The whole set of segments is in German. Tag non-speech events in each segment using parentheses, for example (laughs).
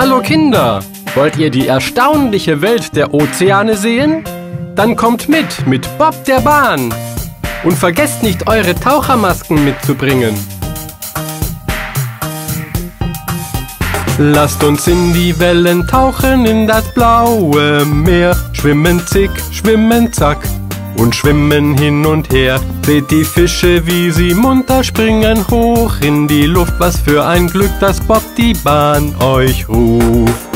Hallo Kinder! Wollt ihr die erstaunliche Welt der Ozeane sehen? Dann kommt mit, mit Bob der Bahn! Und vergesst nicht, eure Tauchermasken mitzubringen. Lasst uns in die Wellen tauchen, in das blaue Meer. Schwimmen zick, schwimmen zack und schwimmen hin und her. Seht die Fische, wie sie munter springen, hoch in die Luft. Was für ein Glück, dass Bob die Bahn euch ruft.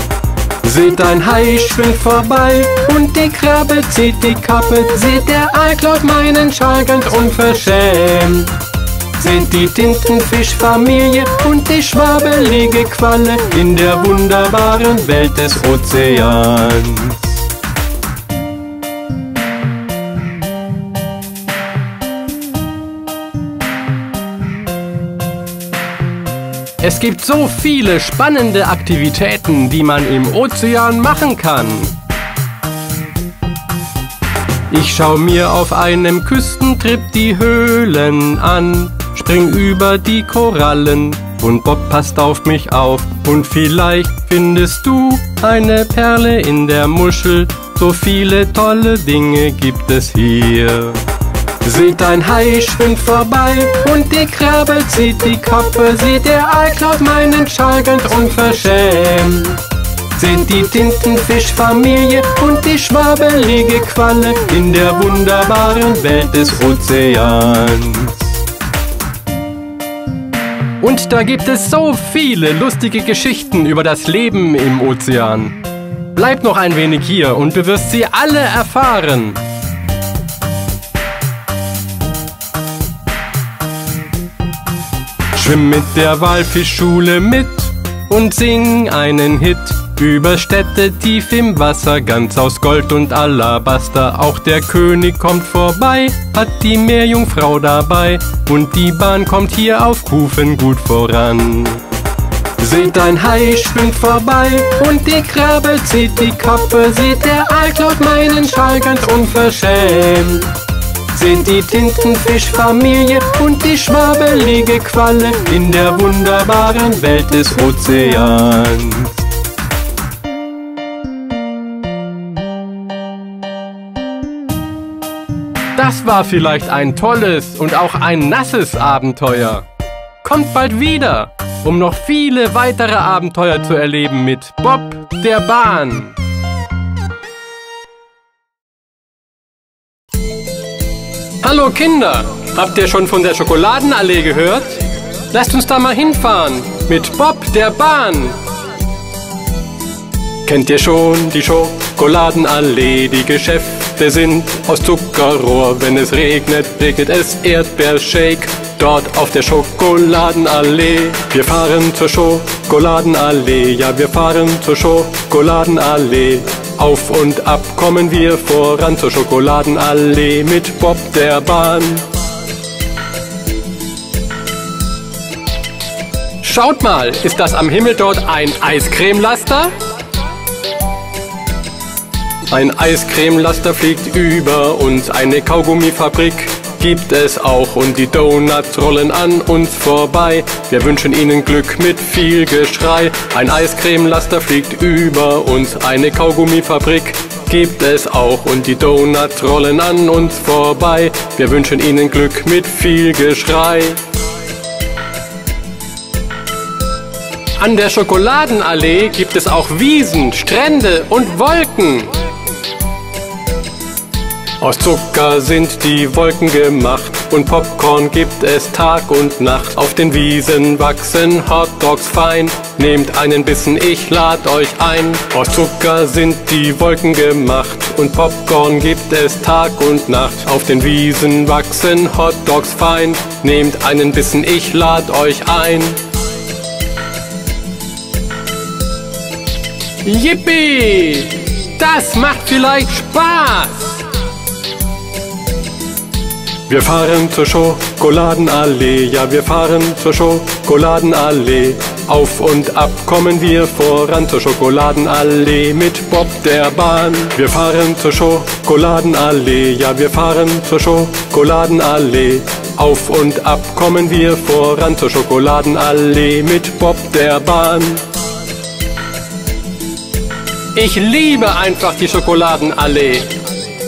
Seht ein Hai schwimmt vorbei und die Krabbe zieht die Kappe. Seht der Aal klaut meinen Schal ganz unverschämt. Seht die Tintenfischfamilie und die schwabelige Qualle in der wunderbaren Welt des Ozeans. Es gibt so viele spannende Aktivitäten, die man im Ozean machen kann. Ich schau mir auf einem Küstentrip die Höhlen an, spring über die Korallen und Bob passt auf mich auf. Und vielleicht findest du eine Perle in der Muschel, so viele tolle Dinge gibt es hier. Seht ein Hai schwimmt vorbei und die Krabbe zieht die Kappe. Seht der Aal klaut meinen Schal ganz unverschämt. Seht die Tintenfischfamilie und die schwabelige Qualle in der wunderbaren Welt des Ozeans. Und da gibt es so viele lustige Geschichten über das Leben im Ozean. Bleib noch ein wenig hier und du wirst sie alle erfahren. Schwimm mit der Walfischschule mit und sing einen Hit über Städte tief im Wasser, ganz aus Gold und Alabaster. Auch der König kommt vorbei, hat die Meerjungfrau dabei und die Bahn kommt hier auf Kufen gut voran. Seht ein Hai schwimmt vorbei und die Krabbe zieht die Kappe. Seht der Aal klaut meinen Schal ganz unverschämt sind die Tintenfischfamilie und die schwabelige Qualle in der wunderbaren Welt des Ozeans. Das war vielleicht ein tolles und auch ein nasses Abenteuer. Kommt bald wieder, um noch viele weitere Abenteuer zu erleben mit Bob der Bahn. Hallo Kinder, habt ihr schon von der Schokoladenallee gehört? Lasst uns da mal hinfahren mit Bob der Bahn. Kennt ihr schon die Schokoladenallee? Die Geschäfte sind aus Zuckerrohr. Wenn es regnet, regnet es Erdbeershake. Dort auf der Schokoladenallee. Wir fahren zur Schokoladenallee. Ja, wir fahren zur Schokoladenallee. Auf und ab kommen wir voran zur Schokoladenallee mit Bob der Bahn. Schaut mal, ist das am Himmel dort ein Eiscremelaster? Ein Eiscremelaster fliegt über uns, eine Kaugummifabrik gibt es auch und die Donuts rollen an uns vorbei. Wir wünschen ihnen Glück mit viel Geschrei. Ein Eiscremelaster fliegt über uns, eine Kaugummifabrik gibt es auch und die Donuts rollen an uns vorbei. Wir wünschen ihnen Glück mit viel Geschrei. An der Schokoladenallee gibt es auch Wiesen, Strände und Wolken. Aus Zucker sind die Wolken gemacht und Popcorn gibt es Tag und Nacht. Auf den Wiesen wachsen Hotdogs fein. Nehmt einen Bissen, ich lad euch ein. Aus Zucker sind die Wolken gemacht und Popcorn gibt es Tag und Nacht. Auf den Wiesen wachsen Hotdogs fein. Nehmt einen Bissen, ich lad euch ein. Yippie! Das macht vielleicht Spaß! Wir fahren zur Schokoladenallee, ja wir fahren zur Schokoladenallee. Auf und ab kommen wir voran zur Schokoladenallee mit Bob der Bahn. Wir fahren zur Schokoladenallee, ja wir fahren zur Schokoladenallee. Auf und ab kommen wir voran zur Schokoladenallee mit Bob der Bahn. Ich liebe einfach die Schokoladenallee.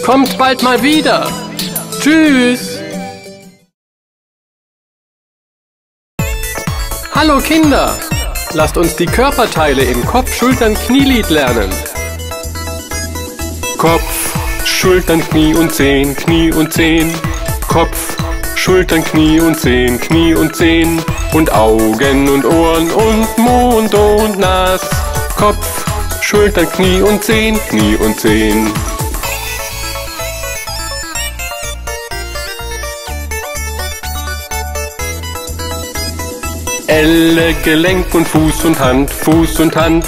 Kommt bald mal wieder. Tschüss. Hallo Kinder. Lasst uns die Körperteile im Kopf, Schultern, Knielied lernen. Kopf, Schultern, Knie und Zehen, Knie und Zehen. Kopf, Schultern, Knie und Zehen, Knie und Zehen. Und Augen und Ohren und Mund und Nas. Kopf, Schultern, Knie und Zehen, Knie und Zehen. Elle, Gelenk und Fuß und Hand, Fuß und Hand.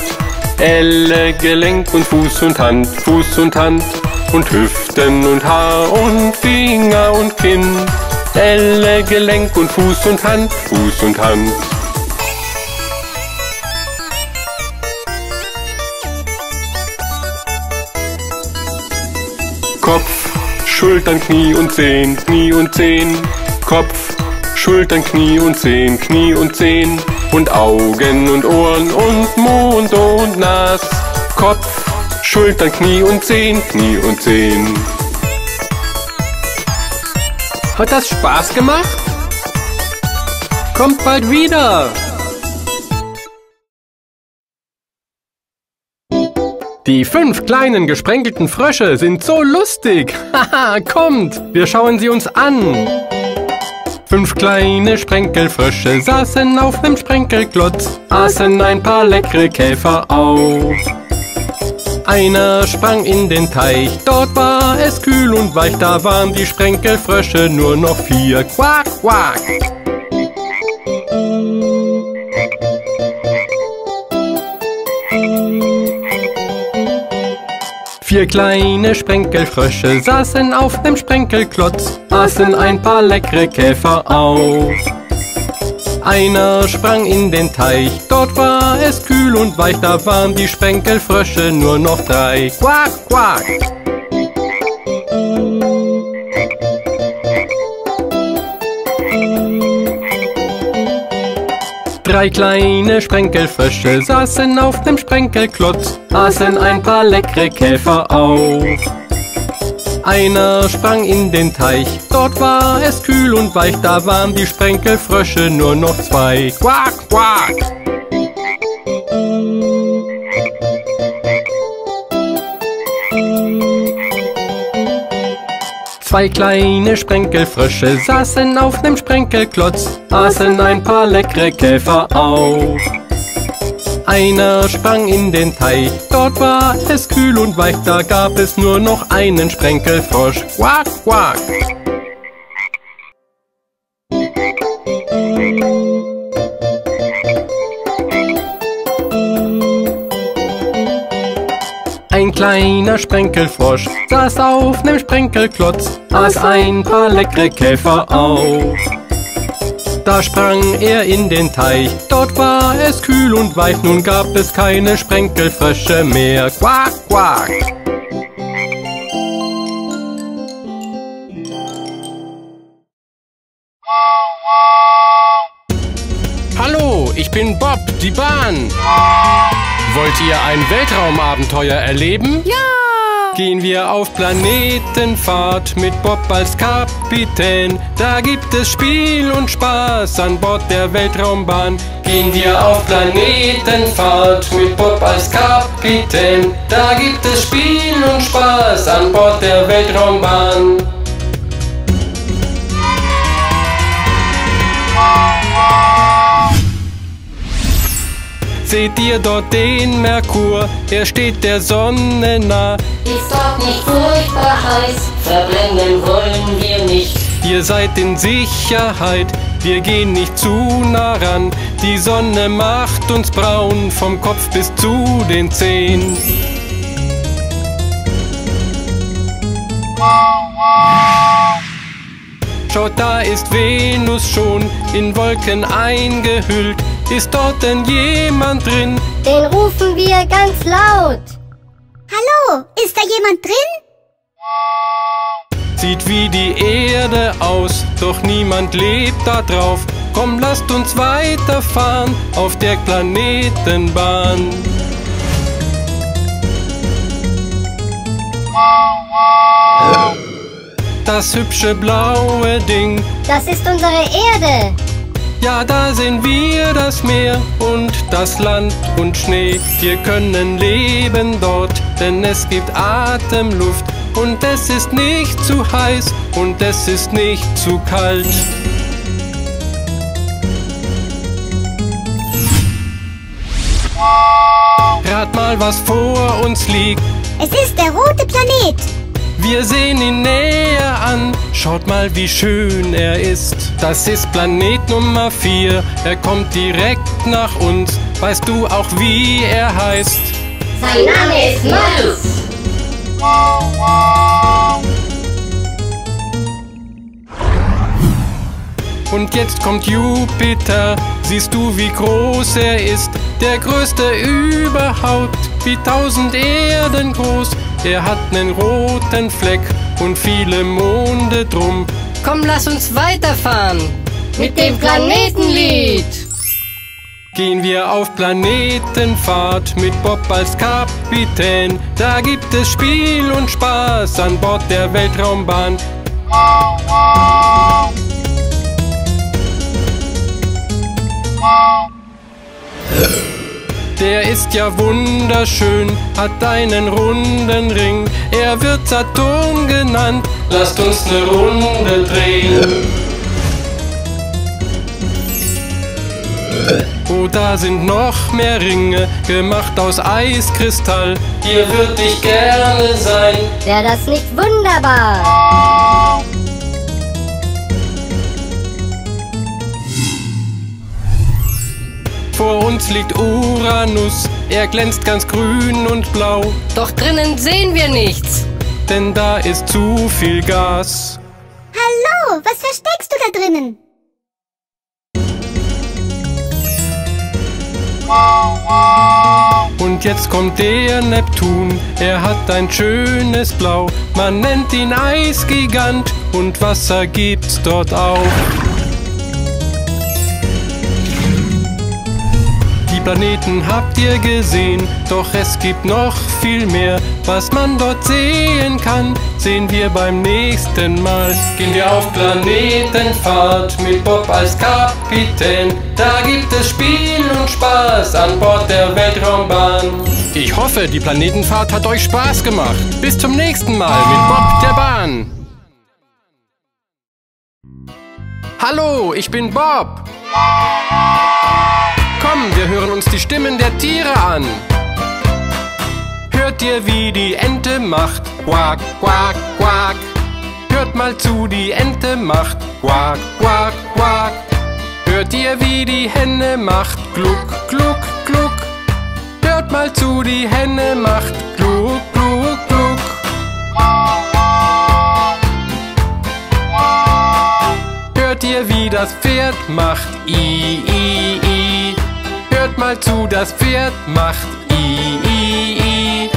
Elle, Gelenk und Fuß und Hand, Fuß und Hand. Und Hüften und Haar und Finger und Kinn. Elle, Gelenk und Fuß und Hand, Fuß und Hand. Kopf, Schultern, Knie und Zehen, Knie und Zehen. Kopf, Schultern, Knie und Zehen, Knie und Zehen und Augen und Ohren und Mund und Nas. Kopf, Schultern, Knie und Zehen, Knie und Zehen. Hat das Spaß gemacht? Kommt bald wieder! Die fünf kleinen gesprenkelten Frösche sind so lustig. (laughs) Haha, kommt, wir schauen sie uns an. Fünf kleine Sprenkelfrösche saßen auf nem Sprenkelklotz, aßen ein paar leckere Käfer auf. Einer sprang in den Teich, dort war es kühl und weich, da waren die Sprenkelfrösche nur noch vier. Quack, quack! Vier kleine Sprenkelfrösche saßen auf dem Sprenkelklotz, aßen ein paar leckere Käfer auf. Einer sprang in den Teich, dort war es kühl und weich, da waren die Sprenkelfrösche nur noch drei. Quack, quack! Drei kleine Sprenkelfrösche saßen auf dem Sprenkelklotz, aßen ein paar leckere Käfer auf. Einer sprang in den Teich, dort war es kühl und weich, da waren die Sprenkelfrösche nur noch zwei. Quack, quack! Zwei kleine Sprenkelfrösche saßen auf nem Sprenkelklotz, aßen ein paar leckere Käfer auf. Einer sprang in den Teich, dort war es kühl und weich, da gab es nur noch einen Sprenkelfrosch. Quack, quack! Kleiner Sprenkelfrosch saß auf nem Sprenkelklotz, aß ein paar leckere Käfer auf. Da sprang er in den Teich, dort war es kühl und weich, nun gab es keine Sprenkelfrösche mehr. Quack, quack! Hallo, ich bin Bob, die Bahn. Wollt ihr ein Weltraumabenteuer erleben? Ja! Gehen wir auf Planetenfahrt mit Bob als Kapitän. Da gibt es Spiel und Spaß an Bord der Weltraumbahn. Gehen wir auf Planetenfahrt mit Bob als Kapitän. Da gibt es Spiel und Spaß an Bord der Weltraumbahn. Seht ihr dort den Merkur? Er steht der Sonne nah. Ist dort nicht furchtbar heiß? Verbrennen wollen wir nicht. Ihr seid in Sicherheit, wir gehen nicht zu nah ran. Die Sonne macht uns braun vom Kopf bis zu den Zehen. Schaut, da ist Venus schon in Wolken eingehüllt. Ist dort denn jemand drin? Den rufen wir ganz laut. Hallo, ist da jemand drin? Sieht wie die Erde aus, doch niemand lebt da drauf. Komm, lasst uns weiterfahren auf der Planetenbahn. Das hübsche blaue Ding, Das ist unsere Erde. Ja da sehen wir das Meer und das Land und Schnee. Wir können leben dort, denn es gibt Atemluft und es ist nicht zu heiß und es ist nicht zu kalt. Rat mal, was vor uns liegt. Es ist der rote Planet. Wir sehen ihn näher an. Schaut mal, wie schön er ist. Das ist Planet Nummer 4. Er kommt direkt nach uns. Weißt du auch, wie er heißt? Sein Name ist Mars. Und jetzt kommt Jupiter. Siehst du, wie groß er ist? Der größte überhaupt. Wie tausend Erden groß. Er hat nen roten Fleck und viele Monde drum. Komm, lass uns weiterfahren. Mit dem Planetenlied. Gehen wir auf Planetenfahrt mit Bob als Kapitän. Da gibt es Spiel und Spaß an Bord der Weltraumbahn. Der ist ja wunderschön, hat einen runden Ring. Er wird Saturn genannt. Lasst uns ne Runde drehen. Oh, da sind noch mehr Ringe, gemacht aus Eiskristall. Hier würd ich gerne sein. Wäre das nicht wunderbar? Vor uns liegt Uranus, er glänzt ganz grün und blau, Doch drinnen sehen wir nichts. denn da ist zu viel Gas. Hallo, was versteckst du da drinnen? Und jetzt kommt der Neptun, er hat ein schönes Blau. Man nennt ihn Eisgigant und Wasser gibt's dort auch. Planeten habt ihr gesehen, doch es gibt noch viel mehr. Was man dort sehen kann, sehen wir beim nächsten Mal. Gehen wir auf Planetenfahrt mit Bob als Kapitän. Da gibt es Spiel und Spaß an Bord der Weltraumbahn. Ich hoffe, die Planetenfahrt hat euch Spaß gemacht. Bis zum nächsten Mal mit Bob der Bahn. Hallo, ich bin Bob. Komm, wir hören uns die Stimmen der Tiere an. Hört ihr, wie die Ente macht? Quack, quack, quack. Hört mal zu, die Ente macht. Quack, quack, quack. Hört ihr, wie die Henne macht? Gluck, gluck, gluck. Hört mal zu, die Henne macht. Gluck, gluck, gluck. Hört ihr, wie das Pferd macht? I, I, I. Hört mal zu, das Pferd macht I, I, I.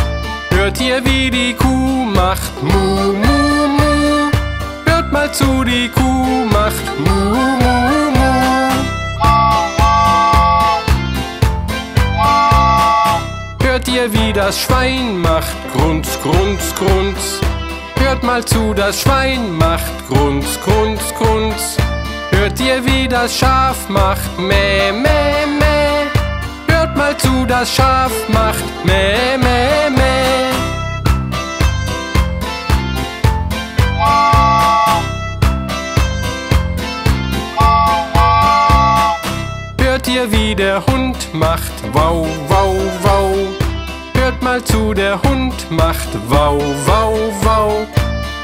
Hört ihr, wie die Kuh macht? Mu, mu, mu. Hört mal zu, die Kuh macht Mu, mu, mu. Hört ihr, wie das Schwein macht? Grunz, grunz, grunz. Hört mal zu, das Schwein macht Grunz, grunz, grunz. Hört ihr, wie das Schaf macht? Mäh, mäh, mäh. Hört mal zu, das Schaf macht Mäh, mäh, mäh. Hört ihr, wie der Hund macht? Wow, wow, wow. Hört mal zu, der Hund macht Wow, wow, wow.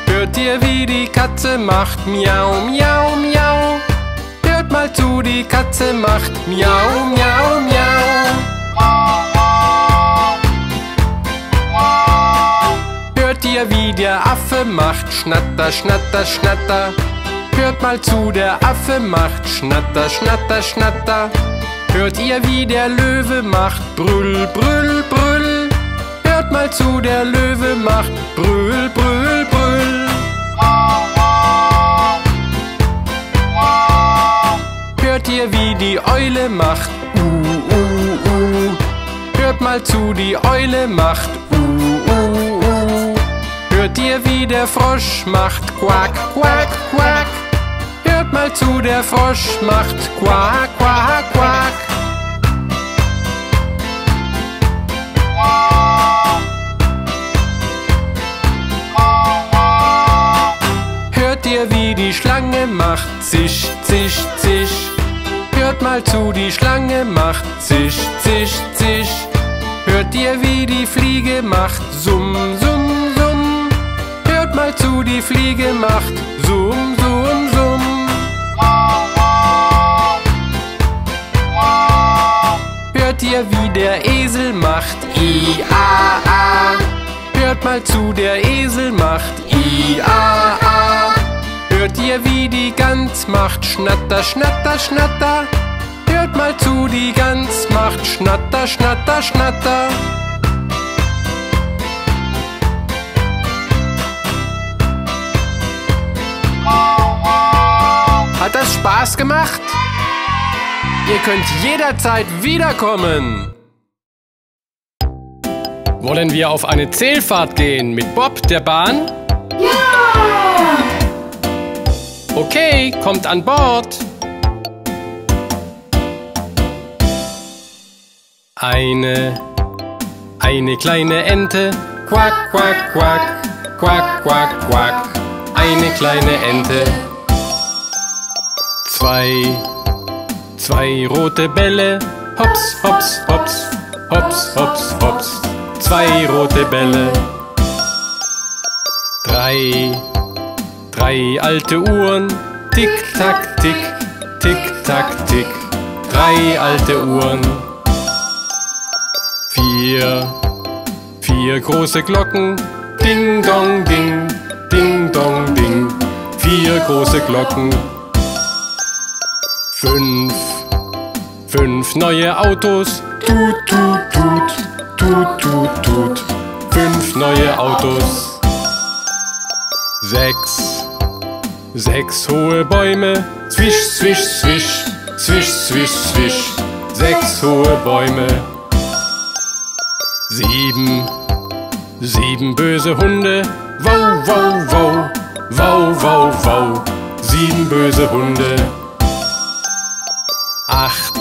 Hört ihr, wie die Katze macht? Miau, miau, miau. Hört mal zu, die Katze macht Miau, miau, miau. Hört ihr, wie der Affe macht? Schnatter, schnatter, schnatter. Hört mal zu, der Affe macht Schnatter, schnatter, schnatter. Hört ihr, wie der Löwe macht? Brüll, brüll, brüll. Hört mal zu, der Löwe macht Brüll, brüll, brüll. Ihr, wie die Eule macht? Uh, uh, uh. Hört mal zu, die Eule macht Uh, uh, uh. Hört ihr, wie der Frosch macht? Quack, quack, quack. Hört mal zu, der Frosch macht Quack, quack, quack. Hört ihr, wie die Schlange macht? Zisch, zisch, zisch. Hört mal zu, die Schlange macht Zisch, zisch, zisch. Hört ihr, wie die Fliege macht? Summ, summ, summ. Hört mal zu, die Fliege macht Summ, summ, summ. Hört ihr, wie der Esel macht? I, a, a. Hört mal zu, der Esel macht I, a, a. Hört ihr, wie die Gans macht? Schnatter, schnatter, schnatter. Hört mal zu, die Gans macht Schnatter, schnatter, schnatter. Hat das Spaß gemacht? Ihr könnt jederzeit wiederkommen. Wollen wir auf eine Zählfahrt gehen mit Bob der Bahn? Ja! Okay, kommt an Bord. Eine, eine kleine Ente, quack, quack, quack, quack, quack, quack, eine kleine Ente. Zwei, zwei rote Bälle, hops, hops, hops, hops, hops, hops, zwei rote Bälle. Drei, drei alte Uhren, tick, tack, tick, tick, tack, tick, drei alte Uhren. Vier, vier große Glocken, ding dong ding, ding dong ding, vier große Glocken. Fünf, fünf neue Autos, tut, tut, tut, tut, tut, tut, fünf neue Autos. Sechs, sechs hohe Bäume, zwisch, zwisch, zwisch, zwisch, zwisch, zwisch, sechs hohe Bäume. Sieben, sieben böse Hunde, wow, wow, wow, wow, wow, wow, sieben böse Hunde. Acht,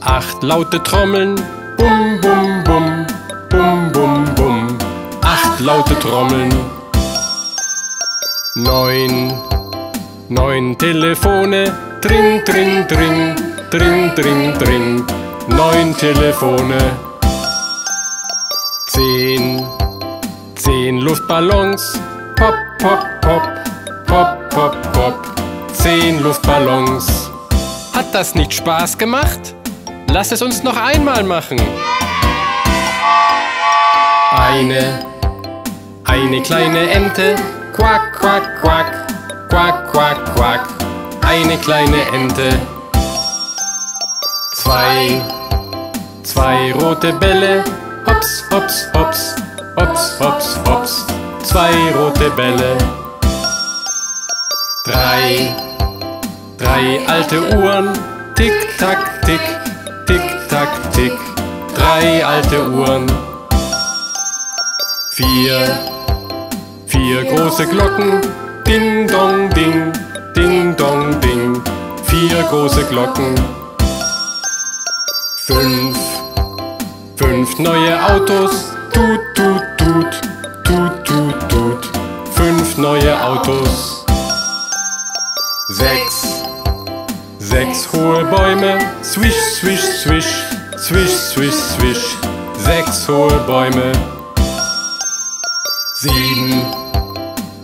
acht laute Trommeln, bum, bum, bum, bum, bum, bum, acht laute Trommeln. Neun, neun Telefone, dring, dring, dring, dring, dring, dring, neun Telefone. Luftballons, pop, pop, pop, pop, pop, pop, zehn Luftballons. Hat das nicht Spaß gemacht? Lass es uns noch einmal machen. Eine, eine kleine Ente, quack, quack, quack, quack, quack, quack, eine kleine Ente. Zwei, zwei rote Bälle, hops, hops, hops, hops, hops, hops, zwei rote Bälle. Drei, drei alte Uhren, tick, tack, tick, tick, tack, tick, drei alte Uhren. Vier, vier große Glocken, ding, dong, ding, ding, dong, ding, vier große Glocken. Fünf, fünf neue Autos, tut, neue Autos. Sechs, sechs hohe Bäume, swish, swish, swish, swish, swish, swish, sechs hohe Bäume. Sieben,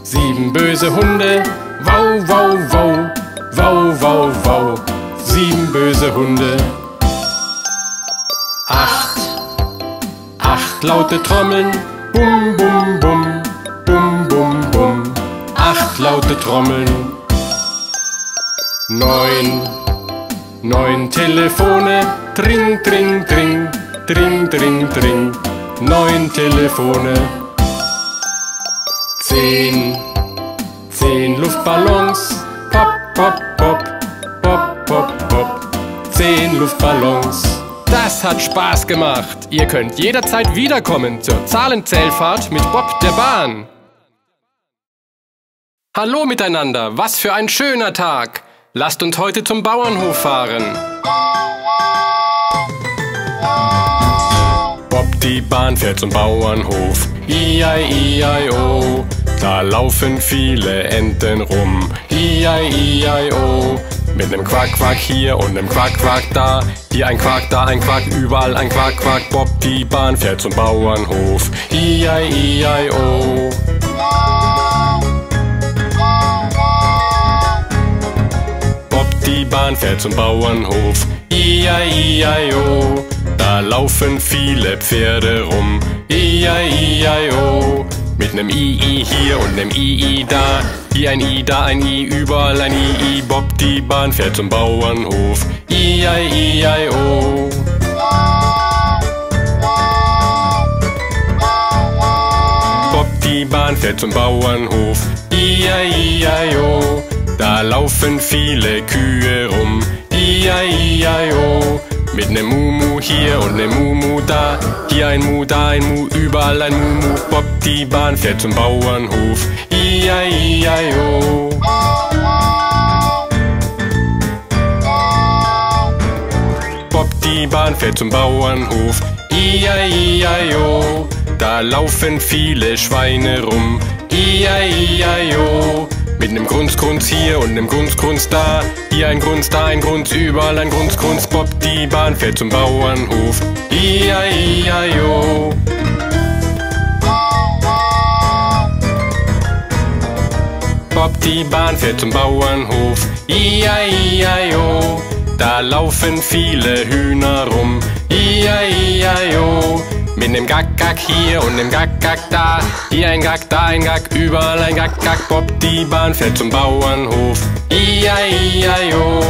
sieben böse Hunde, wow, wow, wow, wow, wow, wow, sieben böse Hunde. Acht, acht laute Trommeln, bum, bum, bum, laute Trommeln. Neun, neun Telefone, dring, dring, dring, dring, dring, dring, neun Telefone. Zehn, zehn Luftballons, pop, pop, pop, pop, pop, pop, zehn Luftballons. Das hat Spaß gemacht. Ihr könnt jederzeit wiederkommen zur Zahlenzählfahrt mit Bob der Bahn. Hallo miteinander, was für ein schöner Tag. Lasst uns heute zum Bauernhof fahren. Bob die Bahn fährt zum Bauernhof. I-I-I-I-O. Da laufen viele Enten rum. I-I-I-I-O. Mit nem Quack, Quack hier und nem Quack, Quack da. Hier ein Quack, da ein Quack, überall ein Quack, Quack. Bob die Bahn fährt zum Bauernhof. I-I-I-I-O. Die Bahn fährt zum Bauernhof. I-I-I-I-O. Da laufen viele Pferde rum. I-I-I-I-O. Mit nem I-I hier und nem I-I da. Hier ein I, da ein I, überall ein I-I. Bob die Bahn fährt zum Bauernhof. I-I-I-I-O. Bob die Bahn fährt zum Bauernhof. I-I-I-I-O. Da laufen viele Kühe rum. I-I-I-I-O. Mit nem Mumu hier und nem Mumu da. Hier ein Mu, da ein Mu, überall ein Mumu. Bob die Bahn fährt zum Bauernhof. I-I-I-I-O. Bob die Bahn fährt zum Bauernhof. I-I-I-I-O. Da laufen viele Schweine rum. I-I-I-I-O. Mit nem Grunz, hier und nem Grunz, da. Hier ein Grunz, da ein Grunz, überall ein Grunz. Bob die Bahn fährt zum Bauernhof. I-I-I-I-O. Bob die Bahn fährt zum Bauernhof. I-I-I-I-O. Da laufen viele Hühner rum. I-I-I-I-O. Mit nem Gack, Gack hier und nem Gack, Gack da. Hier ein Gack, da ein Gack, überall ein Gack, Gack. Bob die Bahn fährt zum Bauernhof. I-I-I-I-O.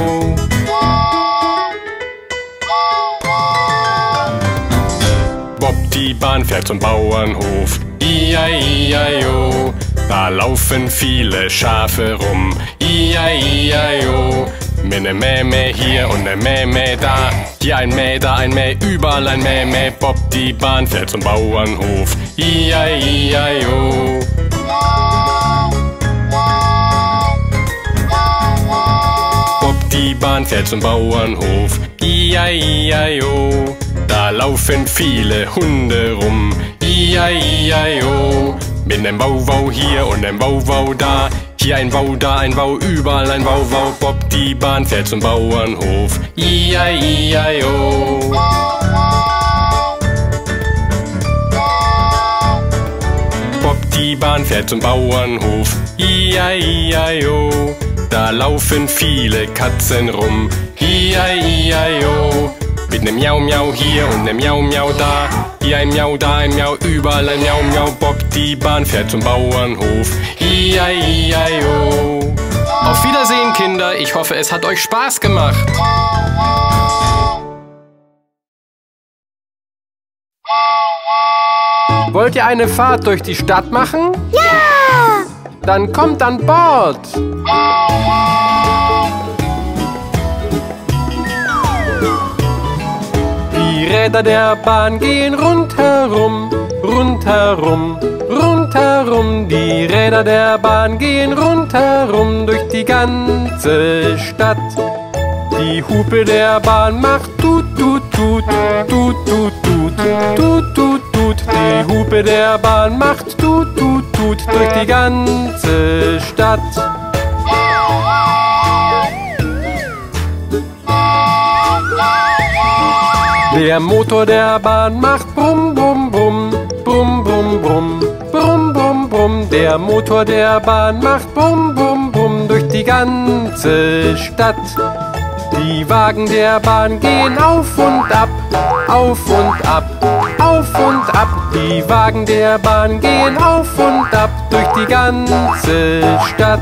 Bob die Bahn fährt zum Bauernhof. I-I-I-I-O. Da laufen viele Schafe rum. I-I-I-I-O. Mit nem Mäh hier und nem Mäh da. Hier ein Mäh, da ein Mäh, überall ein Mäh, Mäh. Bob die Bahn fährt zum Bauernhof. I-I-I-I-O. Bob die Bahn fährt zum Bauernhof. I-I-I-I-O. Da laufen viele Hunde rum. I-I-I-I-O. Mit nem Wauwau hier und nem Wauwau da. Hier ein Wau, da ein Wau, überall ein Wauwau. Bob die Bahn fährt zum Bauernhof. I-I-I-I-O. Bob die Bahn fährt zum Bauernhof. I-I-I-I-O. Da laufen viele Katzen rum. I-I-I-I-O. Mit nem Miau Miau hier und nem Miau Miau da. Hier ein Miau, da ein Miau, überall ein Miau Miau. Bob die Bahn fährt zum Bauernhof. I-I-I-I-O. Auf Wiedersehen, Kinder. Ich hoffe, es hat euch Spaß gemacht. Wollt ihr eine Fahrt durch die Stadt machen? Ja! Dann kommt an Bord. Die Räder der Bahn gehen rundherum, rundherum, rundherum. Die Räder der Bahn gehen rundherum durch die ganze Stadt. Die Hupe der Bahn macht tut, tut, tut, tut, tut, tut, tut, tut, tut. Die Hupe der Bahn macht tut, tut, tut durch die ganze Stadt. Der Motor der Bahn macht brumm, brumm, brumm, brumm, brumm, brumm, brumm, brumm, brumm. Der Motor der Bahn macht brumm, brumm, brumm durch die ganze Stadt. Die Wagen der Bahn gehen auf und ab, auf und ab, auf und ab. Die Wagen der Bahn gehen auf und ab durch die ganze Stadt.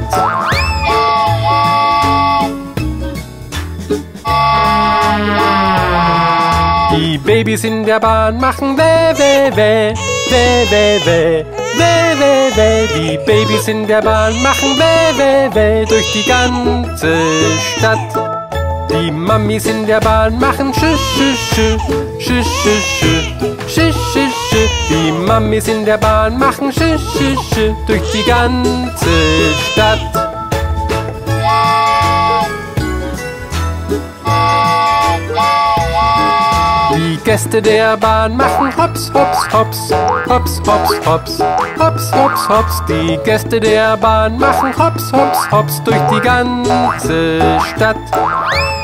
Die Babys in der Bahn machen weh, weh, weh, weh, weh, weh, weh, weh, weh. Die Babys in der Bahn machen weh, weh, weh durch die ganze Stadt. Die Mamis in der Bahn machen schü, schü, schü, schü, schü, schü, schü, schü, schü. Die Mamis in der Bahn machen sch, sch, sch durch die ganze Stadt. Gäste der Bahn machen hops, hops, hops, hops, hops, hops, hops, hops, hops. Die Gäste der Bahn machen hops, hops, hops durch die ganze Stadt.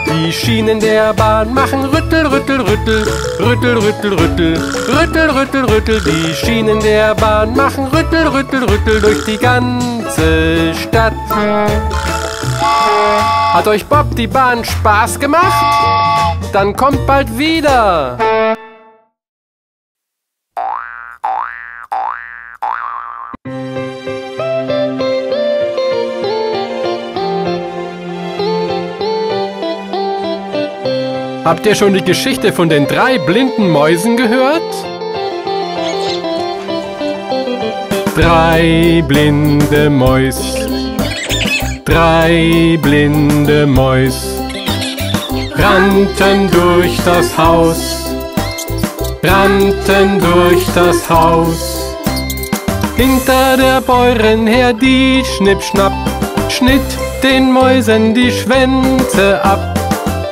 Die Schienen der Bahn machen Rüttel, Rüttel, Rüttel, Rüttel, Rüttel, Rüttel, Rüttel, Rüttel, Rüttel. Die Schienen der Bahn machen Rüttel, Rüttel, Rüttel durch die ganze Stadt. Hat euch Bob die Bahn Spaß gemacht? Dann kommt bald wieder. Habt ihr schon die Geschichte von den drei blinden Mäusen gehört? Drei blinde Mäus, drei blinde Mäus rannten durch das Haus, rannten durch das Haus. Hinter der Bäuerin her die Schnippschnapp, schnitt den Mäusen die Schwänze ab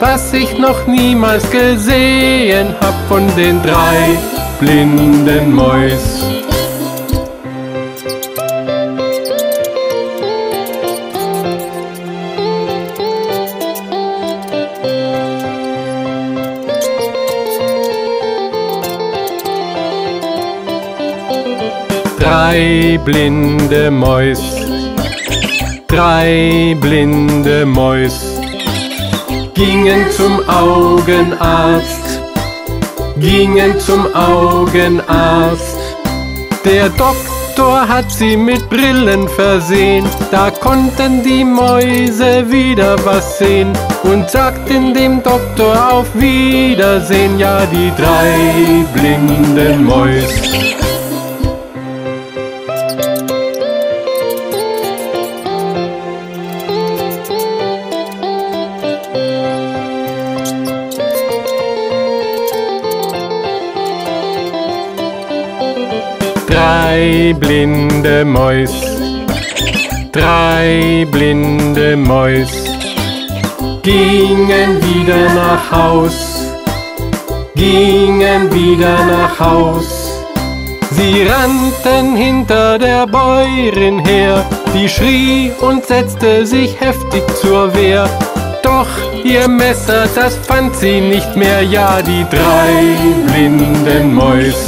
was ich noch niemals gesehen hab von den drei blinden Mäus. Blinde Mäus, drei blinde Mäus gingen zum Augenarzt, gingen zum Augenarzt. Der Doktor hat sie mit Brillen versehen, da konnten die Mäuse wieder was sehen und sagten dem Doktor auf Wiedersehen, ja die drei blinden Mäuse. Blinde Mäus, drei blinde Mäus gingen wieder nach Haus, gingen wieder nach Haus. Sie rannten hinter der Bäuerin her, die schrie und setzte sich heftig zur Wehr. Doch ihr Messer, das fand sie nicht mehr, ja, die drei blinden Mäus.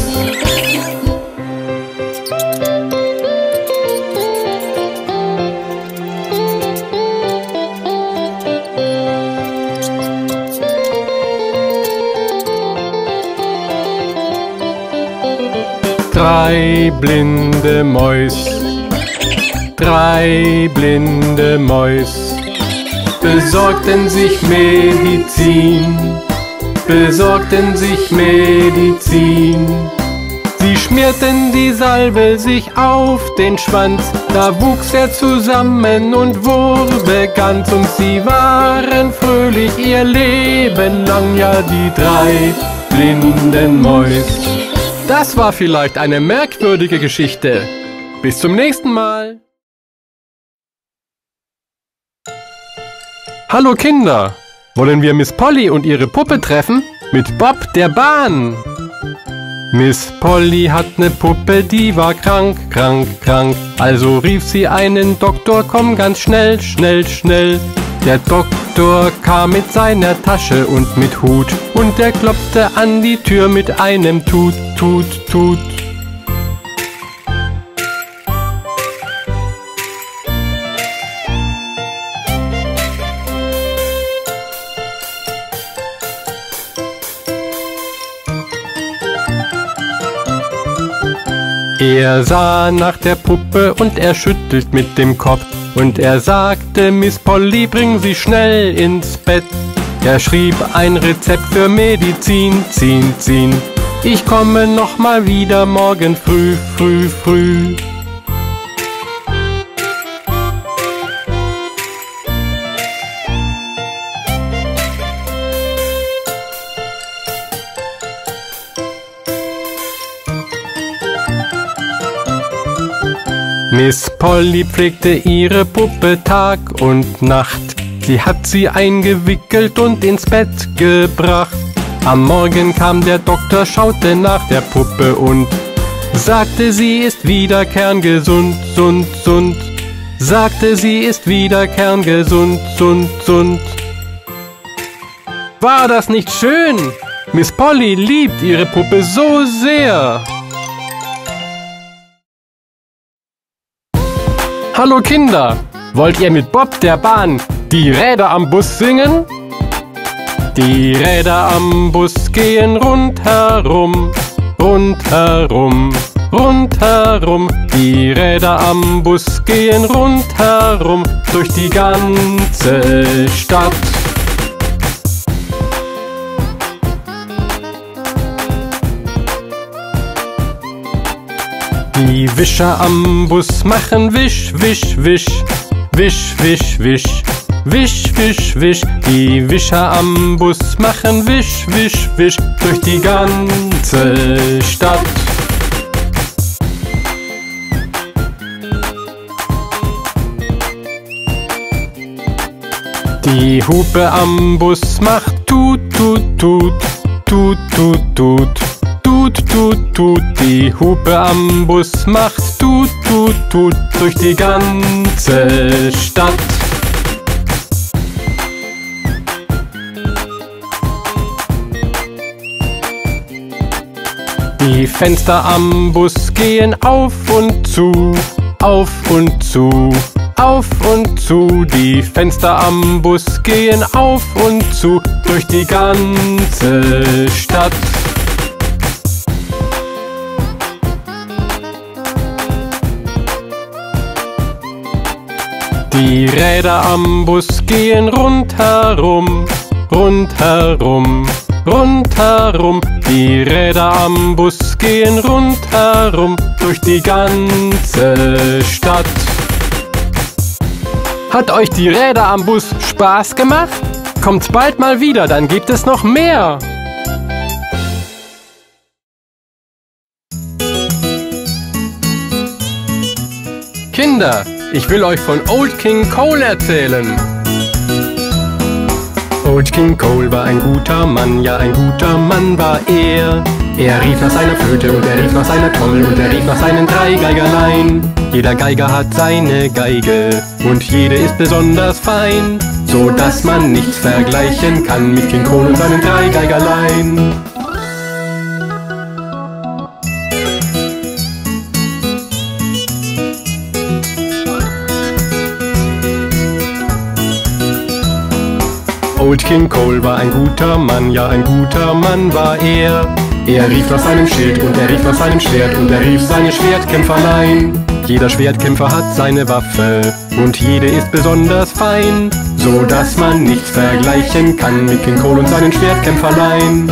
Blinde Mäus, drei blinde Mäus besorgten sich Medizin, besorgten sich Medizin. Sie schmierten die Salbe sich auf den Schwanz, da wuchs er zusammen und wurde ganz. Und sie waren fröhlich ihr Leben lang, ja die drei blinden Mäus. Das war vielleicht eine merkwürdige Geschichte. Bis zum nächsten Mal. Hallo Kinder, wollen wir Miss Polly und ihre Puppe treffen? Mit Bob der Bahn. Miss Polly hat ne Puppe, die war krank, krank, krank. Also rief sie einen Doktor, komm ganz schnell, schnell, schnell. Der Doktor kam mit seiner Tasche und mit Hut und er klopfte an die Tür mit einem Tut, Tut, Tut. Er sah nach der Puppe und er schüttelt mit dem Kopf. Und er sagte, Miss Polly, bring sie schnell ins Bett. Er schrieb ein Rezept für Medizin, ziehen, ziehen. Ich komme noch mal wieder morgen früh, früh, früh. Miss Polly pflegte ihre Puppe Tag und Nacht. Sie hat sie eingewickelt und ins Bett gebracht. Am Morgen kam der Doktor, schaute nach der Puppe und sagte, sie ist wieder kerngesund, sund, sund. Sagte, sie ist wieder kerngesund, sund, sund. War das nicht schön? Miss Polly liebt ihre Puppe so sehr. Hallo Kinder, wollt ihr mit Bob der Bahn die Räder am Bus singen? Die Räder am Bus gehen rundherum, rundherum, rundherum. Die Räder am Bus gehen rundherum durch die ganze Stadt. Die Wischer am Bus machen Wisch, Wisch, Wisch. Wisch, Wisch, Wisch. Wisch, Wisch, Wisch. Die Wischer am Bus machen Wisch, Wisch, Wisch. Durch die ganze Stadt. Die Hupe am Bus macht tut, tut, tut, tut, tut, tut. Tut, tut, tut, die Hupe am Bus macht tut, tut, tut durch die ganze Stadt. Die Fenster am Bus gehen auf und zu, auf und zu, auf und zu. Die Fenster am Bus gehen auf und zu durch die ganze Stadt. Die Räder am Bus gehen rundherum, rundherum, rundherum. Die Räder am Bus gehen rundherum durch die ganze Stadt. Hat euch die Räder am Bus Spaß gemacht? Kommt bald mal wieder, dann gibt es noch mehr. Kinder, ich will euch von Old King Cole erzählen. Old King Cole war ein guter Mann, ja ein guter Mann war er. Er rief nach seiner Flöte und er rief nach seiner Trommel und er rief nach seinen drei Geigerlein. Jeder Geiger hat seine Geige und jede ist besonders fein, so dass man nichts vergleichen kann mit King Cole und seinen drei Geigerlein. Old King Cole war ein guter Mann, ja ein guter Mann war er. Er rief nach seinem Schild und er rief nach seinem Schwert und er rief seine Schwertkämpferlein. Jeder Schwertkämpfer hat seine Waffe und jede ist besonders fein, so dass man nichts vergleichen kann mit King Cole und seinen Schwertkämpferlein.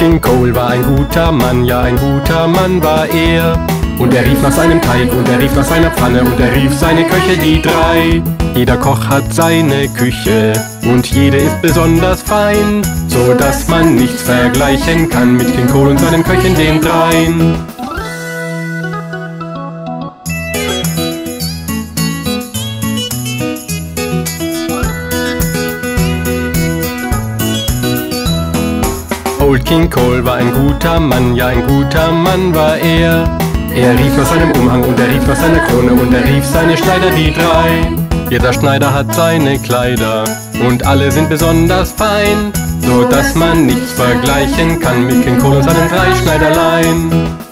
King Cole war ein guter Mann, ja ein guter Mann war er. Und er rief nach seinem Teig und er rief nach seiner Pfanne und er rief seine Köche die drei. Jeder Koch hat seine Küche und jede ist besonders fein, so dass man nichts vergleichen kann mit King Cole und seinen Köchen den dreien. Old King Cole war ein guter Mann, ja ein guter Mann war er. Er rief nach seinem Umhang und er rief nach seiner Krone und er rief seine Schneider die drei. Jeder Schneider hat seine Kleider und alle sind besonders fein, so dass man nichts vergleichen kann mit King Cole und seinen drei Schneiderlein.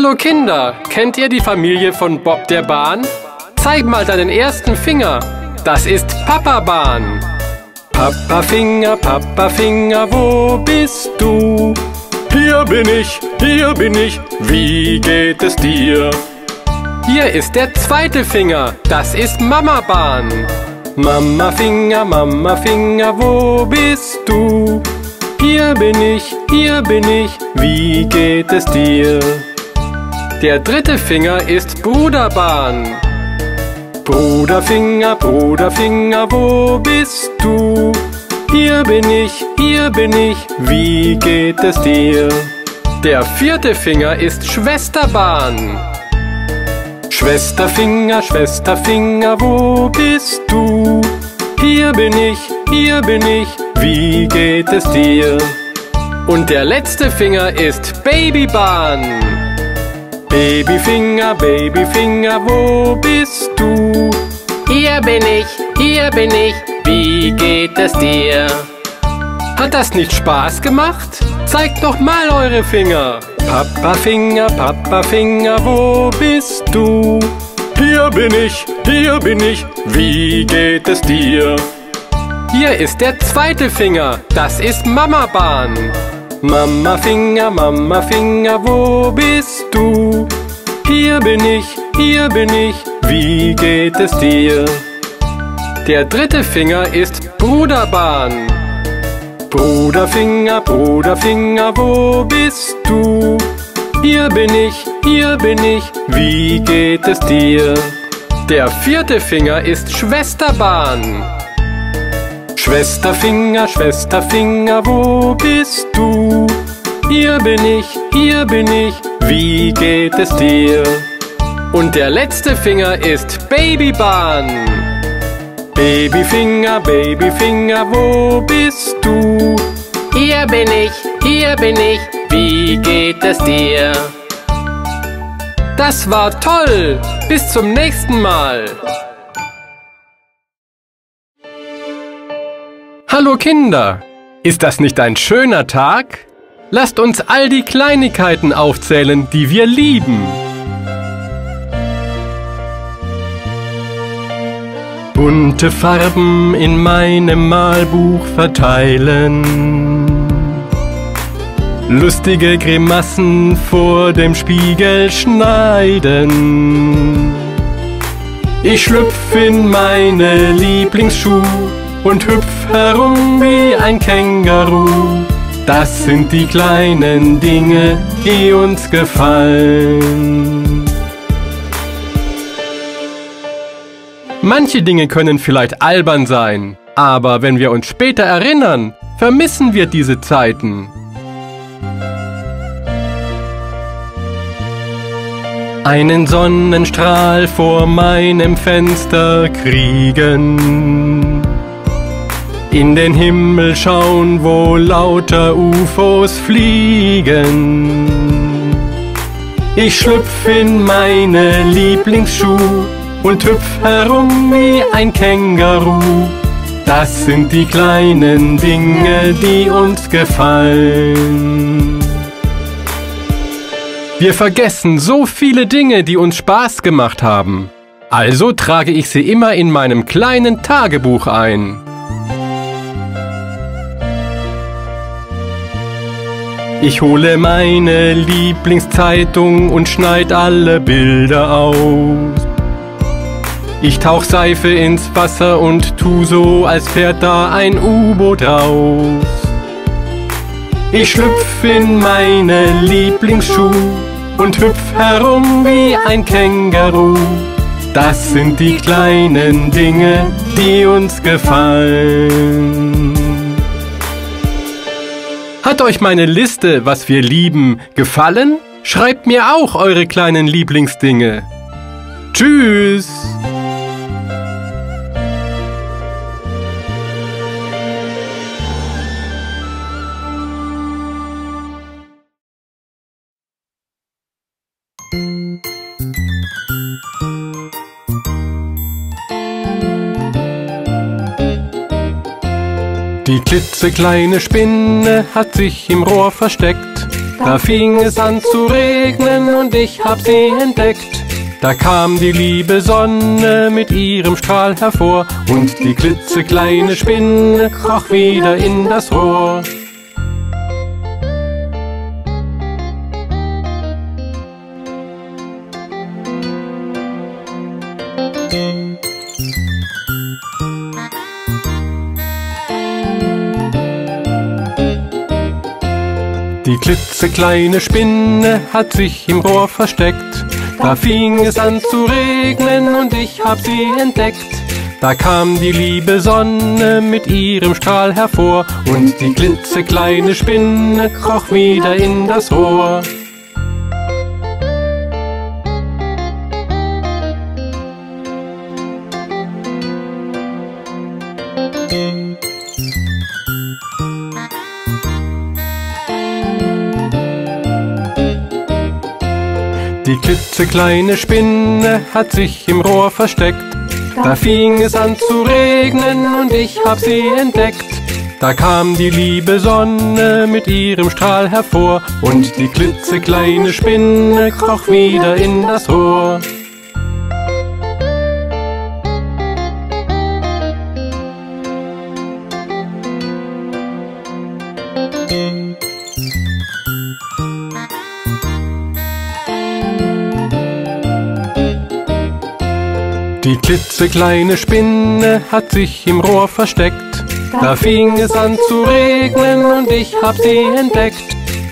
Hallo Kinder, kennt ihr die Familie von Bob der Bahn? Zeig mal deinen ersten Finger. Das ist Papa Bahn. Papa Finger, Papa Finger, wo bist du? Hier bin ich, hier bin ich, wie geht es dir? Hier ist der zweite Finger, das ist Mama Bahn. Mama Finger, Mama Finger, wo bist du? Hier bin ich, hier bin ich, wie geht es dir? Der dritte Finger ist Bruderbahn. Bruderfinger, Bruderfinger, wo bist du? Hier bin ich, hier bin ich, wie geht es dir? Der vierte Finger ist Schwesterbahn. Schwesterfinger, Schwesterfinger, wo bist du? Hier bin ich, hier bin ich, wie geht es dir? Und der letzte Finger ist Babybahn. Babyfinger, Babyfinger, wo bist du? Hier bin ich, hier bin ich, wie geht es dir? Hat das nicht Spaß gemacht? Zeigt doch mal eure Finger. Papa Finger, Papa Finger, wo bist du? Hier bin ich, hier bin ich, wie geht es dir? Hier ist der zweite Finger, das ist Mama Bahn. Mama Finger, Mama Finger, wo bist du? Hier bin ich, hier bin ich, wie geht es dir? Der dritte Finger ist Bruderbahn. Bruderfinger, Bruderfinger, wo bist du? Hier bin ich, hier bin ich, wie geht es dir? Der vierte Finger ist Schwesterbahn. Schwesterfinger, Schwesterfinger, wo bist du? Hier bin ich, hier bin ich, wie geht es dir? Und der letzte Finger ist Babybahn. Babyfinger, Babyfinger, wo bist du? Hier bin ich, hier bin ich, wie geht es dir? Das war toll! Bis zum nächsten Mal! Hallo Kinder! Ist das nicht ein schöner Tag? Lasst uns all die Kleinigkeiten aufzählen, die wir lieben. Bunte Farben in meinem Malbuch verteilen. Lustige Grimassen vor dem Spiegel schneiden. Ich schlüpf in meine Lieblingsschuh und hüpf herum wie ein Känguru. Das sind die kleinen Dinge, die uns gefallen. Manche Dinge können vielleicht albern sein, aber wenn wir uns später erinnern, vermissen wir diese Zeiten. Einen Sonnenstrahl vor meinem Fenster kriegen. In den Himmel schauen, wo lauter UFOs fliegen. Ich schlüpf in meine Lieblingsschuh und hüpf herum wie ein Känguru. Das sind die kleinen Dinge, die uns gefallen. Wir vergessen so viele Dinge, die uns Spaß gemacht haben. Also trage ich sie immer in meinem kleinen Tagebuch ein. Ich hole meine Lieblingszeitung und schneid alle Bilder aus. Ich tauch Seife ins Wasser und tu so, als fährt da ein U-Boot raus. Ich schlüpf in meine Lieblingsschuh und hüpf herum wie ein Känguru. Das sind die kleinen Dinge, die uns gefallen. Hat euch meine Liste, was wir lieben, gefallen? Schreibt mir auch eure kleinen Lieblingsdinge. Tschüss! Klitzekleine Spinne hat sich im Rohr versteckt. Da fing es an zu regnen und ich hab sie entdeckt. Da kam die liebe Sonne mit ihrem Strahl hervor und die klitzekleine Spinne kroch wieder in das Rohr. Die klitzekleine Spinne hat sich im Rohr versteckt. Da fing es an zu regnen und ich hab sie entdeckt. Da kam die liebe Sonne mit ihrem Strahl hervor und die klitzekleine Spinne kroch wieder in das Rohr. Klitzekleine Spinne hat sich im Rohr versteckt. Da fing es an zu regnen und ich hab sie entdeckt. Da kam die liebe Sonne mit ihrem Strahl hervor und die klitzekleine Spinne kroch wieder in das Rohr. Klitzekleine Spinne hat sich im Rohr versteckt. Da fing es an zu regnen und ich hab sie entdeckt.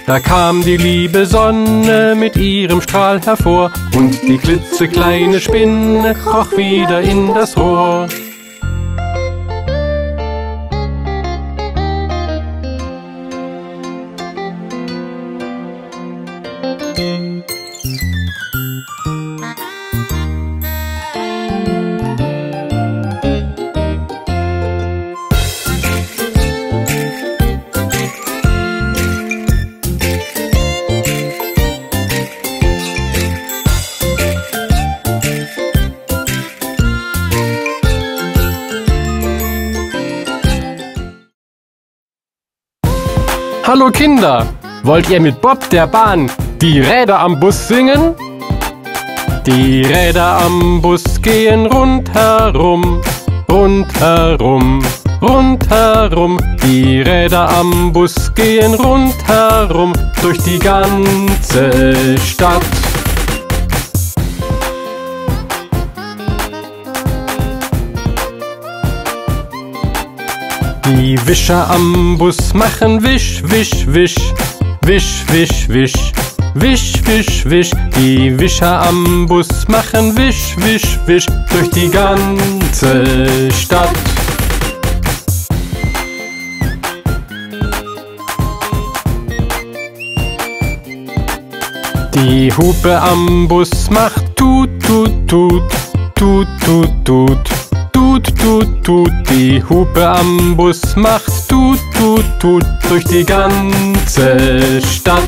Da kam die liebe Sonne mit ihrem Strahl hervor und die klitzekleine Spinne kroch wieder in das Rohr. Hallo Kinder, wollt ihr mit Bob der Bahn die Räder am Bus singen? Die Räder am Bus gehen rundherum, rundherum, rundherum. Die Räder am Bus gehen rundherum durch die ganze Stadt. Die Wischer am Bus machen Wisch, Wisch, Wisch. Wisch, Wisch, Wisch. Wisch, Wisch, Wisch. Die Wischer am Bus machen Wisch, Wisch, Wisch. Durch die ganze Stadt. Die Hupe am Bus macht tut, tut, tut, tut, tut, tut. Tut, tut, tut, die Hupe am Bus macht Tut, tut, tut durch die ganze Stadt.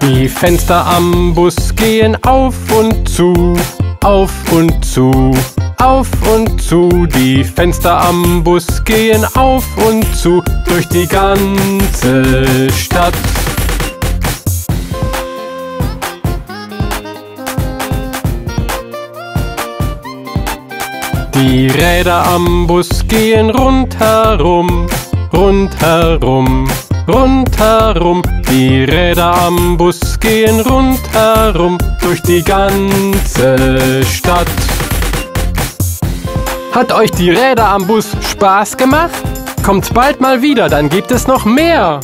Die Fenster am Bus gehen auf und zu, auf und zu, auf und zu. Die Fenster am Bus gehen auf und zu durch die ganze Stadt. Die Räder am Bus gehen rundherum, rundherum, rundherum. Die Räder am Bus gehen rundherum durch die ganze Stadt. Hat euch die Räder am Bus Spaß gemacht? Kommt bald mal wieder, dann gibt es noch mehr.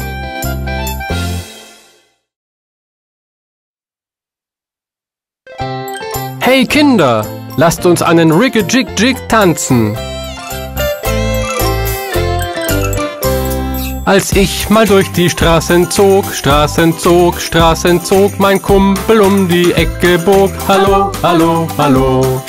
Hey Kinder, lasst uns einen Rigga-Jig-Jig tanzen. Als ich mal durch die Straßen zog, Straßen zog, Straßen zog, mein Kumpel um die Ecke bog. Hallo, hallo, hallo.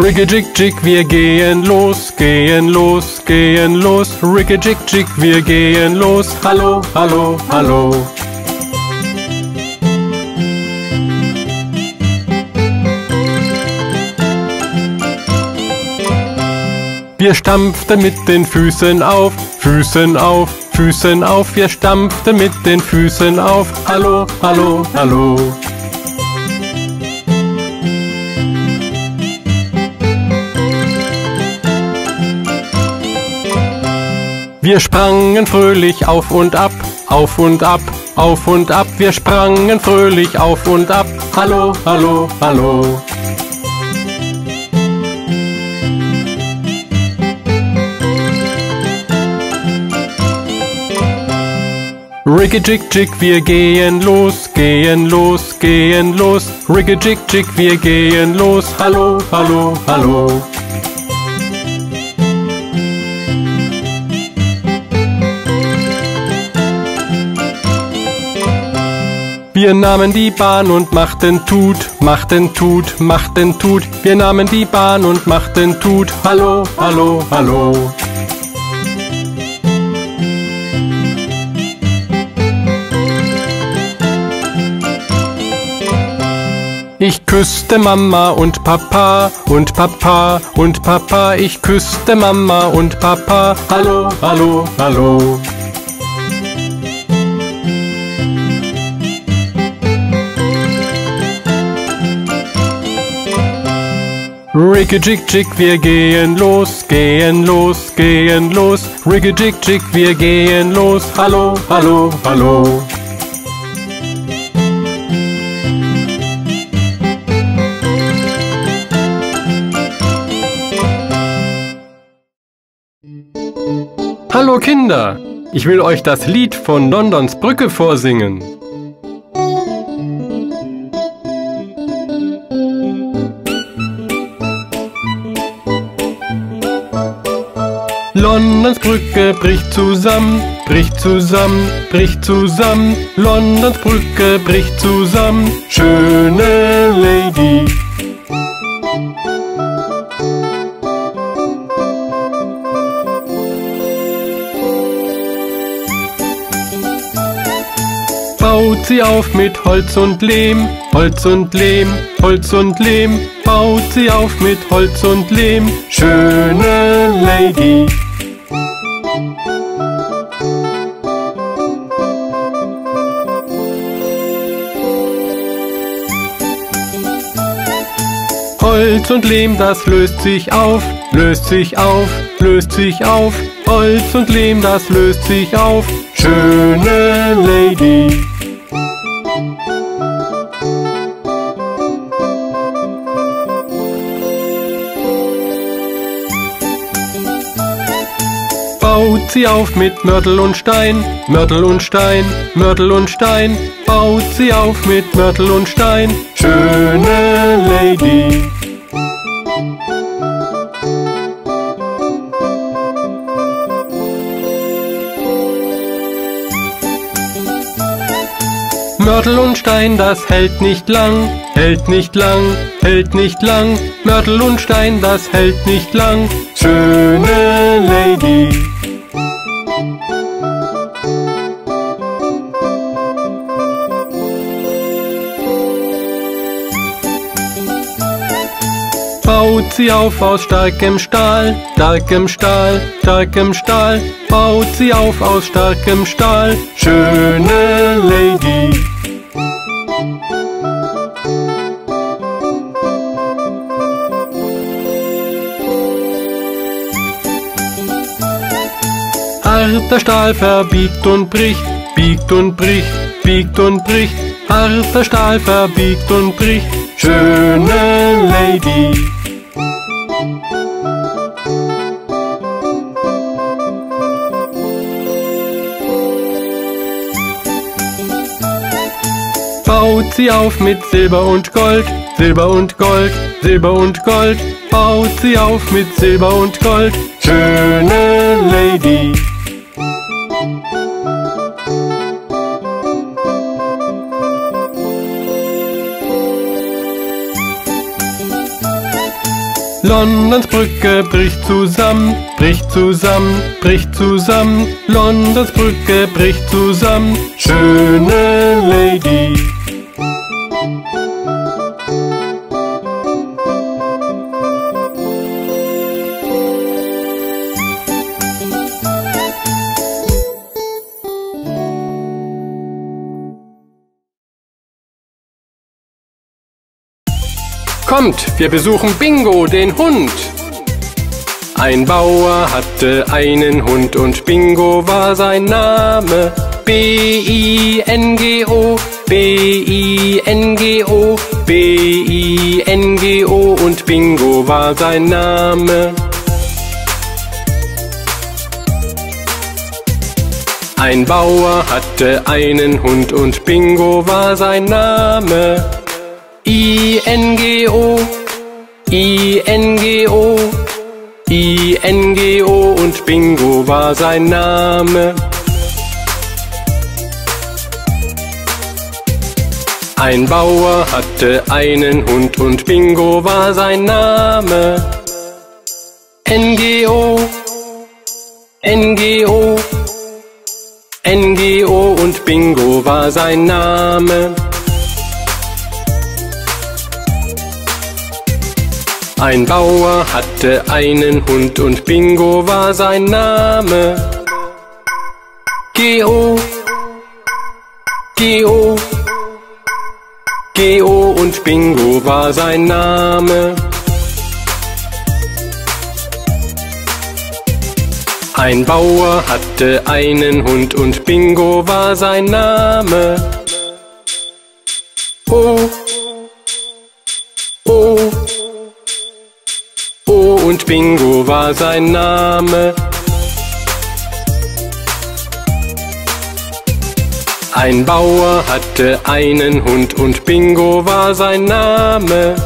Rigga-Jig, Jig, wir gehen los, gehen los, gehen los. Rigga-Jig, Jig, wir gehen los. Hallo, hallo, hallo. Wir stampften mit den Füßen auf, Füßen auf, Füßen auf. Wir stampften mit den Füßen auf. Hallo, hallo, hallo. Wir sprangen fröhlich auf und ab, auf und ab, auf und ab, wir sprangen fröhlich auf und ab. Hallo, hallo, hallo. Riggy Jig Jig, wir gehen los, gehen los, gehen los. Riggy Jig Jig, wir gehen los. Hallo, hallo, hallo. Wir nahmen die Bahn und machten Tut, machten Tut, machten Tut. Wir nahmen die Bahn und machten Tut. Hallo, hallo, hallo. Ich küsste Mama und Papa und Papa und Papa. Ich küsste Mama und Papa. Hallo, hallo, hallo. Riggy Jig Jig, wir gehen los, gehen los, gehen los. Riggy Jig Jig, wir gehen los. Hallo, hallo, hallo. Hallo Kinder, ich will euch das Lied von Londons Brücke vorsingen. Londons Brücke bricht zusammen, bricht zusammen, bricht zusammen. Londons Brücke bricht zusammen, schöne Lady. Baut sie auf mit Holz und Lehm, Holz und Lehm, Holz und Lehm. Baut sie auf mit Holz und Lehm, schöne Lady. Holz und Lehm, das löst sich auf, löst sich auf, löst sich auf. Holz und Lehm, das löst sich auf, schöne Lady. Baut sie auf mit Mörtel und Stein, Mörtel und Stein, Mörtel und Stein. Baut sie auf mit Mörtel und Stein, schöne Lady. Mörtel und Stein, das hält nicht lang, hält nicht lang, hält nicht lang. Mörtel und Stein, das hält nicht lang, schöne Lady. Baut sie auf aus starkem Stahl, starkem Stahl, starkem Stahl. Baut sie auf aus starkem Stahl, schöne Lady. Harter Stahl verbiegt und bricht, biegt und bricht, biegt und bricht. Harter Stahl verbiegt und bricht, schöne Lady. Baut sie auf mit Silber und Gold, Silber und Gold, Silber und Gold. Baut sie auf mit Silber und Gold, schöne Lady. Londons Brücke bricht zusammen, bricht zusammen, bricht zusammen. Londons Brücke bricht zusammen, schöne Lady. Kommt, wir besuchen Bingo, den Hund. Ein Bauer hatte einen Hund und Bingo war sein Name. B-I-N-G-O, B-I-N-G-O, B-I-N-G-O und Bingo war sein Name. Ein Bauer hatte einen Hund und Bingo war sein Name. I-N-G-O, I-N-G-O, I-N-G-O und Bingo war sein Name. Ein Bauer hatte einen Hund und Bingo war sein Name. NGO, NGO, NGO und Bingo war sein Name. Ein Bauer hatte einen Hund und Bingo war sein Name. Geo, Geo, Geo und Bingo war sein Name. Ein Bauer hatte einen Hund und Bingo war sein Name. Oh, Bingo war sein Name. Ein Bauer hatte einen Hund und Bingo war sein Name.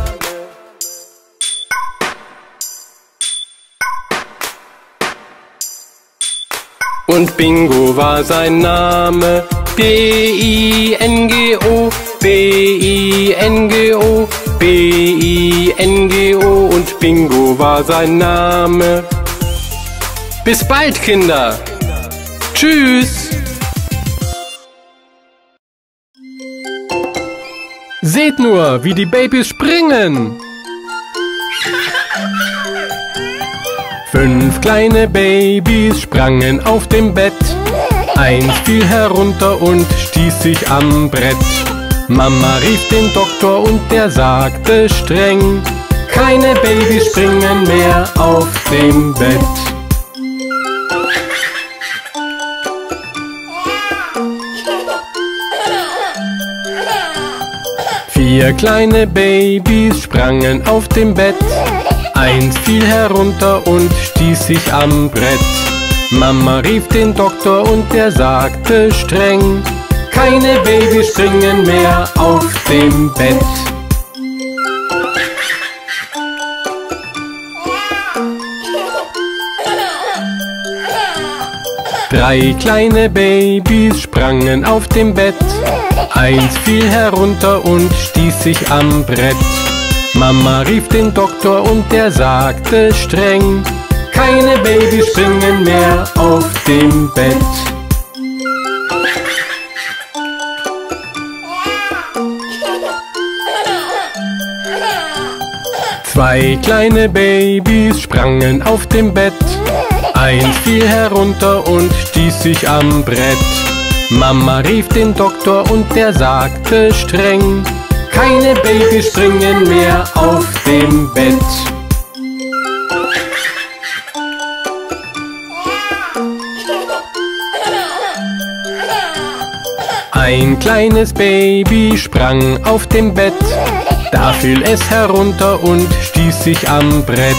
Und Bingo war sein Name. B-I-N-G-O, B-I-N-G-O, B-I-N-G-O Bingo war sein Name. Bis bald, Kinder. Tschüss. Seht nur, wie die Babys springen. Fünf kleine Babys sprangen auf dem Bett. Eins fiel herunter und stieß sich am Brett. Mama rief den Doktor und der sagte streng, keine Babys springen mehr auf dem Bett. Vier kleine Babys sprangen auf dem Bett. Eins fiel herunter und stieß sich am Brett. Mama rief den Doktor und der sagte streng, keine Babys springen mehr auf dem Bett. Drei kleine Babys sprangen auf dem Bett. Eins fiel herunter und stieß sich am Brett. Mama rief den Doktor und der sagte streng, keine Babys springen mehr auf dem Bett. Zwei kleine Babys sprangen auf dem Bett. Eins fiel herunter und stieß sich am Brett. Mama rief den Doktor und der sagte streng, keine Babys springen mehr auf dem Bett. Ein kleines Baby sprang auf dem Bett, da fiel es herunter und stieß sich am Brett.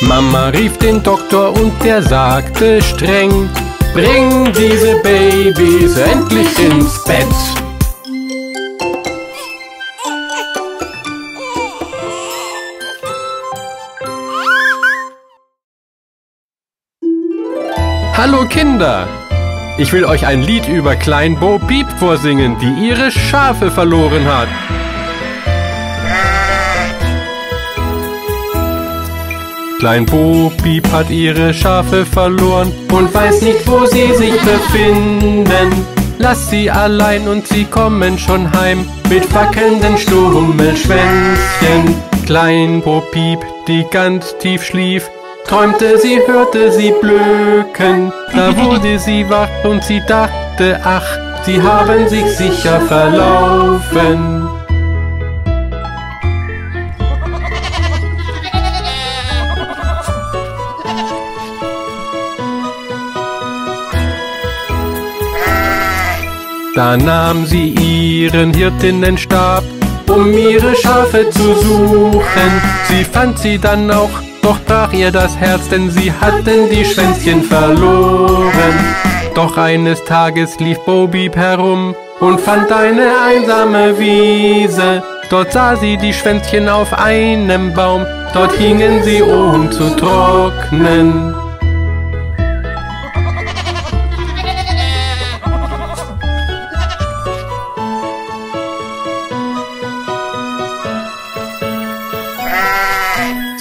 Mama rief den Doktor und der sagte streng, bring diese Babys endlich ins Bett. Hallo Kinder! Ich will euch ein Lied über Klein Bo Piep vorsingen, die ihre Schafe verloren hat. Klein Bo Piep hat ihre Schafe verloren und weiß nicht, wo sie sich befinden. Lass sie allein und sie kommen schon heim mit wackelnden Stummelschwänzchen. Klein Bo Piep, die ganz tief schlief, träumte, sie hörte sie blöken. Da wurde sie wach und sie dachte, ach, sie haben sich sicher verlaufen. Da nahm sie ihren Hirtinnenstab, um ihre Schafe zu suchen. Sie fand sie dann auch, doch brach ihr das Herz, denn sie hatten die Schwänzchen verloren. Doch eines Tages lief Bobieb herum und fand eine einsame Wiese. Dort sah sie die Schwänzchen auf einem Baum, dort hingen sie, um zu trocknen.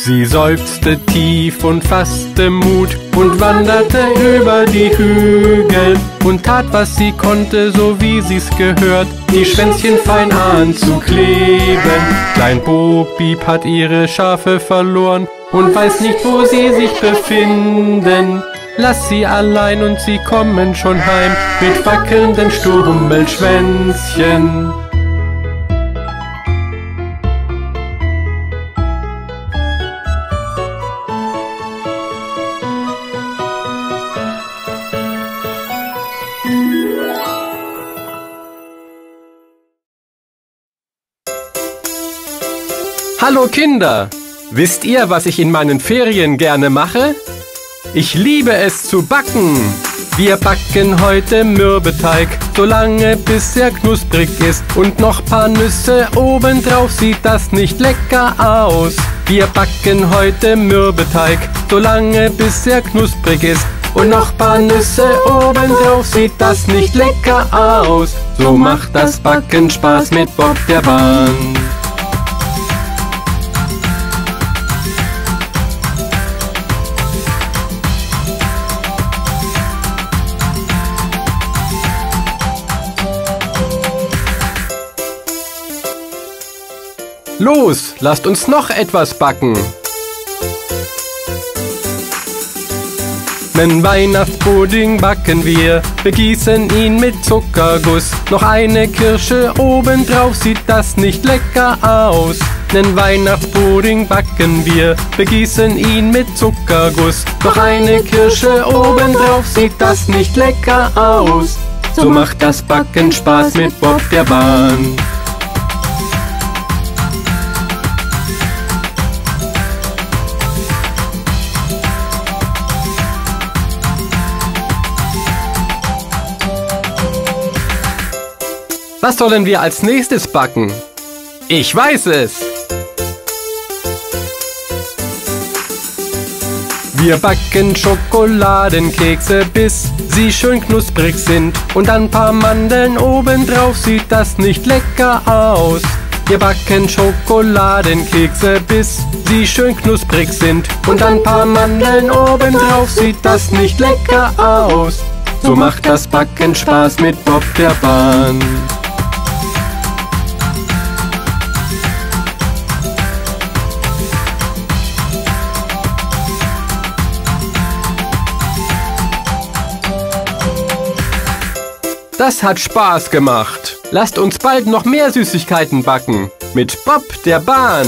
Sie seufzte tief und fasste Mut und wanderte über die Hügel und tat, was sie konnte, so wie sie's gehört, die Schwänzchen fein anzukleben. Klein Bobieb hat ihre Schafe verloren und weiß nicht, wo sie sich befinden. Lass sie allein und sie kommen schon heim mit wackelnden Stummelschwänzchen. Hallo Kinder! Wisst ihr, was ich in meinen Ferien gerne mache? Ich liebe es zu backen. Wir backen heute Mürbeteig, solange bis er knusprig ist. Und noch paar Nüsse obendrauf, sieht das nicht lecker aus. Wir backen heute Mürbeteig, solange bis er knusprig ist. Und noch paar Nüsse obendrauf, sieht das nicht lecker aus. So macht das Backen Spaß mit Bob der Bahn. Los, lasst uns noch etwas backen. Nen Weihnachtspudding backen wir, begießen ihn mit Zuckerguss. Noch eine Kirsche obendrauf, sieht das nicht lecker aus. Nen Weihnachtspudding backen wir, begießen ihn mit Zuckerguss. Noch eine Kirsche obendrauf, sieht das nicht lecker aus. So macht das Backen Spaß mit Bob der Bahn. Was sollen wir als nächstes backen? Ich weiß es! Wir backen Schokoladenkekse, bis sie schön knusprig sind. Und ein paar Mandeln obendrauf, sieht das nicht lecker aus. Wir backen Schokoladenkekse, bis sie schön knusprig sind. Und ein paar Mandeln obendrauf, sieht das nicht lecker aus. So macht das Backen Spaß mit Bob der Bahn. Das hat Spaß gemacht. Lasst uns bald noch mehr Süßigkeiten backen. Mit Bob der Bahn.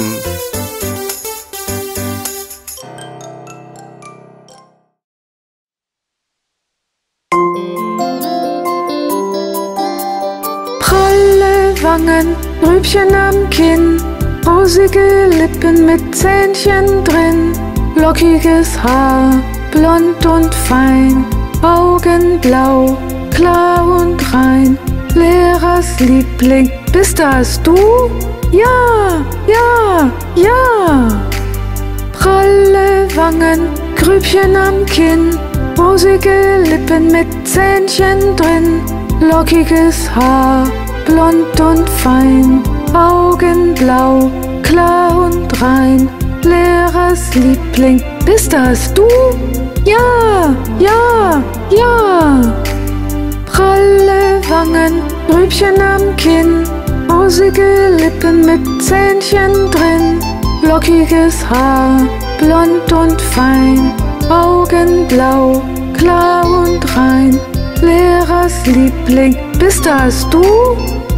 Pralle Wangen, Rübchen am Kinn, rosige Lippen mit Zähnchen drin, lockiges Haar, blond und fein, Augen blau, klar und rein. Lehrers Liebling, bist das du? Ja, ja, ja. Pralle Wangen, Grübchen am Kinn, rosige Lippen mit Zähnchen drin, lockiges Haar, blond und fein, Augen blau, klar und rein. Lehrers Liebling, bist das du? Ja, ja, ja. Pralle Wangen, Rübchen am Kinn, rosige Lippen mit Zähnchen drin, lockiges Haar, blond und fein, Augen blau, klar und rein. Lehrers Liebling, bist das du?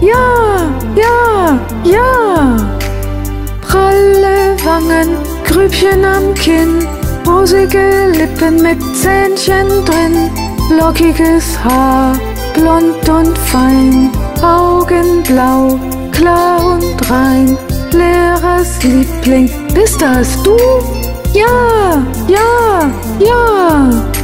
Ja, ja, ja. Pralle Wangen, Grübchen am Kinn, rosige Lippen mit Zähnchen drin, lockiges Haar, blond und fein, Augen blau, klar und rein. Lehrers Liebling, bist das du? Ja, ja, ja.